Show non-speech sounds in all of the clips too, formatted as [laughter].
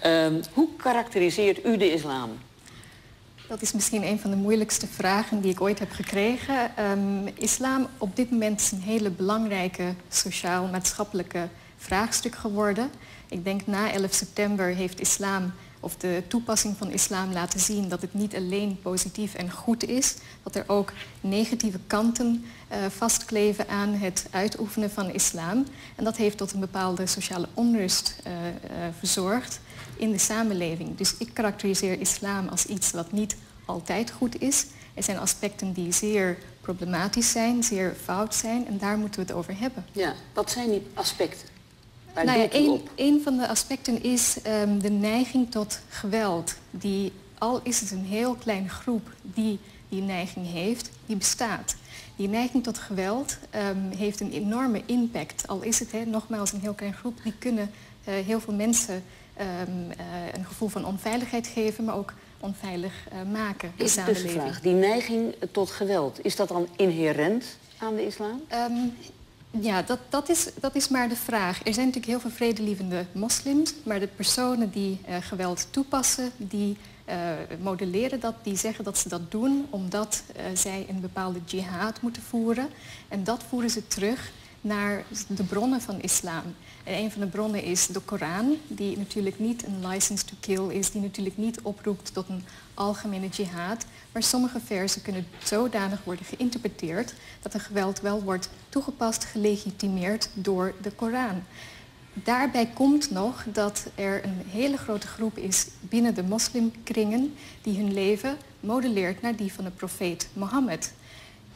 Ehm, hoe karakteriseert u de islam? Dat is misschien een van de moeilijkste vragen die ik ooit heb gekregen. Ehm, islam op dit moment is een hele belangrijke sociaal-maatschappelijke vraagstuk geworden. Ik denk na 11 september heeft islam of de toepassing van islam laten zien dat het niet alleen positief en goed is, dat er ook negatieve kanten uh, vastkleven aan het uitoefenen van islam. En dat heeft tot een bepaalde sociale onrust uh, uh, verzorgd in de samenleving. Dus ik karakteriseer islam als iets wat niet altijd goed is. Er zijn aspecten die zeer problematisch zijn, zeer fout zijn en daar moeten we het over hebben. Ja, wat zijn die aspecten? Nou ja, een, een, van de aspecten is um, de neiging tot geweld. Die, al is het een heel kleine groep die die neiging heeft, die bestaat. Die neiging tot geweld um, heeft een enorme impact. Al is het he, nogmaals een heel klein groep, die kunnen uh, heel veel mensen um, uh, een gevoel van onveiligheid geven, maar ook onveilig uh, maken. Is de dus vraag, die neiging tot geweld, is dat dan inherent aan de islam? Ja, dat, dat, is, dat is maar de vraag. Er zijn natuurlijk heel veel vredelievende moslims, maar de personen die uh, geweld toepassen, die uh, modelleren dat, die zeggen dat ze dat doen omdat uh, zij een bepaalde jihad moeten voeren. En dat voeren ze terug naar de bronnen van islam. En een van de bronnen is de Koran, die natuurlijk niet een license to kill is, die natuurlijk niet oproept tot een algemene jihad. Maar sommige versen kunnen zodanig worden geïnterpreteerd dat er geweld wel wordt toegepast, gelegitimeerd door de Koran. Daarbij komt nog dat er een hele grote groep is binnen de moslimkringen die hun leven modelleert naar die van de profeet Mohammed.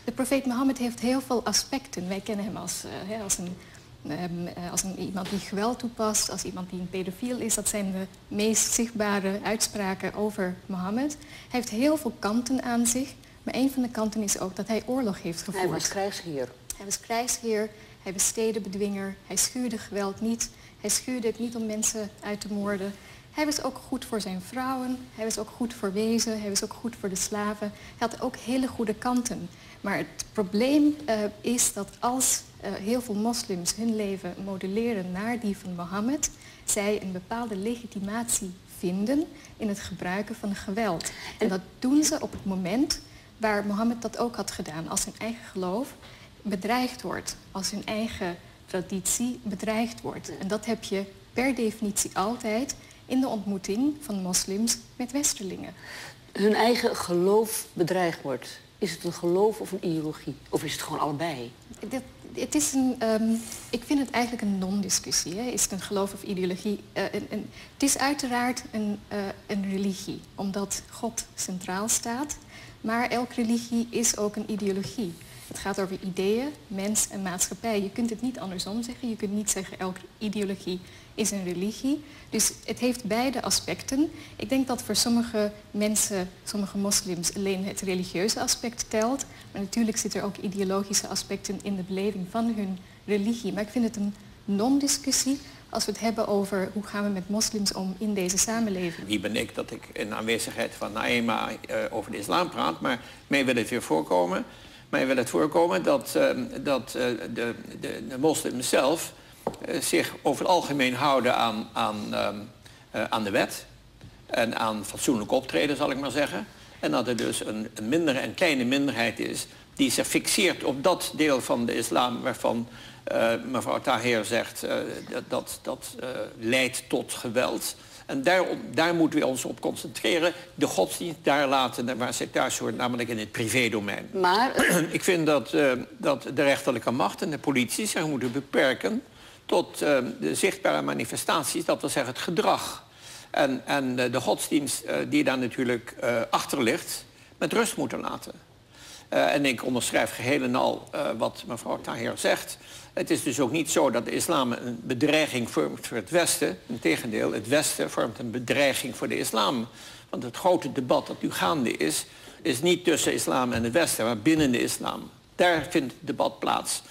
De profeet Mohammed heeft heel veel aspecten. Wij kennen hem als, uh, als, een, um, als een, iemand die geweld toepast, als iemand die een pedofiel is. Dat zijn de meest zichtbare uitspraken over Mohammed. Hij heeft heel veel kanten aan zich. Maar een van de kanten is ook dat hij oorlog heeft gevoerd. Hij was krijgsheer. Hij was krijgsheer, hij was stedenbedwinger, hij schuurde geweld niet. Hij schuurde het niet om mensen uit te moorden. Hij was ook goed voor zijn vrouwen, hij was ook goed voor wezen, hij was ook goed voor de slaven. Hij had ook hele goede kanten. Maar het probleem uh, is dat als uh, heel veel moslims hun leven modelleren naar die van Mohammed, zij een bepaalde legitimatie vinden in het gebruiken van geweld. En dat doen ze op het moment waar Mohammed dat ook had gedaan, als zijn eigen geloof bedreigd wordt, als hun eigen traditie bedreigd wordt. En dat heb je per definitie altijd in de ontmoeting van moslims met westerlingen. Hun eigen geloof bedreigd wordt. Is het een geloof of een ideologie? Of is het gewoon allebei? Dit, het is een, um, ik vind het eigenlijk een non-discussie. Is het een geloof of ideologie? Uh, een, een, het is uiteraard een, uh, een religie, omdat God centraal staat. Maar elke religie is ook een ideologie. Het gaat over ideeën, mens en maatschappij. Je kunt het niet andersom zeggen. Je kunt niet zeggen elke ideologie is een religie. Dus het heeft beide aspecten. Ik denk dat voor sommige mensen, sommige moslims, alleen het religieuze aspect telt. Maar natuurlijk zitten er ook ideologische aspecten in de beleving van hun religie. Maar ik vind het een non-discussie als we het hebben over hoe gaan we met moslims om in deze samenleving. Wie ben ik dat ik in aanwezigheid van Naima uh, over de islam praat, maar mij wil het weer voorkomen. Mij wil het voorkomen dat, uh, dat uh, de, de, de moslims zelf uh, zich over het algemeen houden aan, aan, uh, aan de wet. En aan fatsoenlijk optreden, zal ik maar zeggen. En dat er dus een, een mindere en kleine minderheid is die zich fixeert op dat deel van de islam waarvan uh, mevrouw Taher zegt dat dat, dat leidt tot geweld. En daar, daar moeten we ons op concentreren. De godsdienst daar laten waar zij thuis hoort, namelijk in het privédomein. Maar... [clears throat] Ik vind dat, dat de rechterlijke macht en de politie zich moeten beperken tot de zichtbare manifestaties, dat wil zeggen het gedrag. En, en uh, de godsdienst uh, die daar natuurlijk achter ligt, met rust moeten laten. en ik onderschrijf geheel en al wat mevrouw Tahir zegt. Het is dus ook niet zo dat de islam een bedreiging vormt voor het Westen. Integendeel, het Westen vormt een bedreiging voor de islam. Want het grote debat dat nu gaande is, is niet tussen islam en het Westen, maar binnen de islam. Daar vindt het debat plaats.